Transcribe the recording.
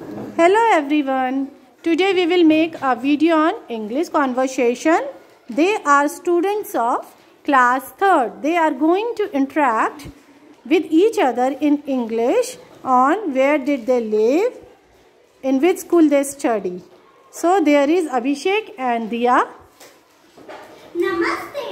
Hello everyone. Today we will make a video on English conversation. They are students of class 3rd. They are going to interact with each other in English on where did they live, in which school they study. So there is Abhishek and Diya. Namaste